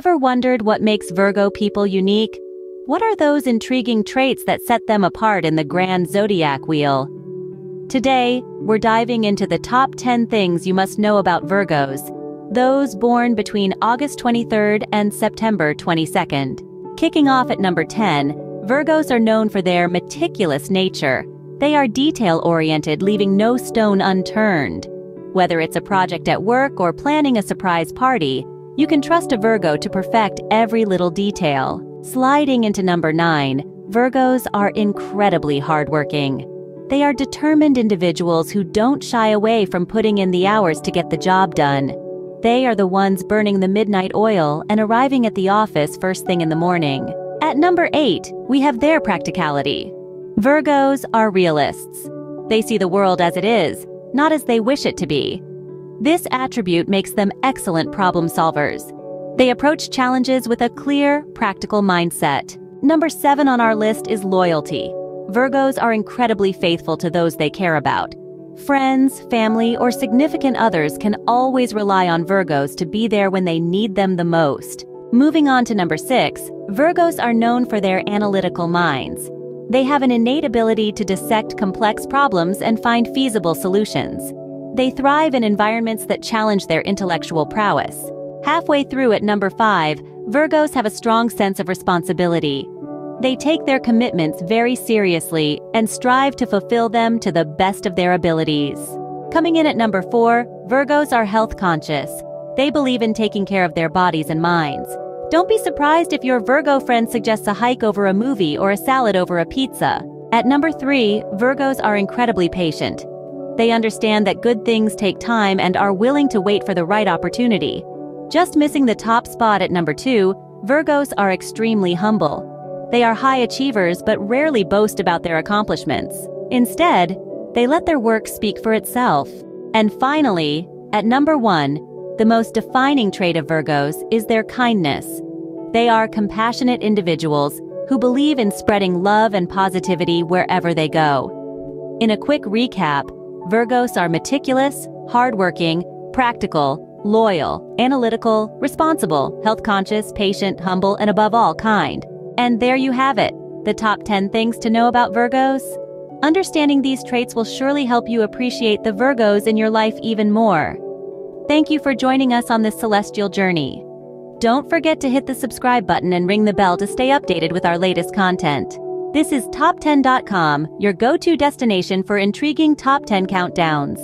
Ever wondered what makes Virgo people unique? What are those intriguing traits that set them apart in the grand zodiac wheel? Today, we're diving into the top 10 things you must know about Virgos, those born between August 23rd and September 22nd. Kicking off at number 10, Virgos are known for their meticulous nature. They are detail-oriented, leaving no stone unturned. Whether it's a project at work or planning a surprise party, you can trust a Virgo to perfect every little detail. Sliding into number 9, Virgos are incredibly hardworking. They are determined individuals who don't shy away from putting in the hours to get the job done. They are the ones burning the midnight oil and arriving at the office first thing in the morning. At number 8, we have their practicality. Virgos are realists. They see the world as it is, not as they wish it to be. This attribute makes them excellent problem solvers. They approach challenges with a clear, practical mindset. Number 7 on our list is loyalty. Virgos are incredibly faithful to those they care about. Friends, family, or significant others can always rely on Virgos to be there when they need them the most. Moving on to number 6, Virgos are known for their analytical minds. They have an innate ability to dissect complex problems and find feasible solutions. They thrive in environments that challenge their intellectual prowess. Halfway through at number 5, Virgos have a strong sense of responsibility. They take their commitments very seriously and strive to fulfill them to the best of their abilities. Coming in at number 4, Virgos are health conscious. They believe in taking care of their bodies and minds. Don't be surprised if your Virgo friend suggests a hike over a movie or a salad over a pizza. At number 3, Virgos are incredibly patient. They understand that good things take time and are willing to wait for the right opportunity. Just missing the top spot at number 2, Virgos are extremely humble. They are high achievers but rarely boast about their accomplishments. Instead, they let their work speak for itself. And finally, at number 1, the most defining trait of Virgos is their kindness. They are compassionate individuals who believe in spreading love and positivity wherever they go. In a quick recap, Virgos are meticulous, hardworking, practical, loyal, analytical, responsible, health-conscious, patient, humble, and above all, kind. And there you have it, the top 10 things to know about Virgos. Understanding these traits will surely help you appreciate the Virgos in your life even more. Thank you for joining us on this celestial journey. Don't forget to hit the subscribe button and ring the bell to stay updated with our latest content. This is Top10.com, your go-to destination for intriguing top 10 countdowns.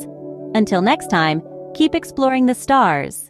Until next time, keep exploring the stars.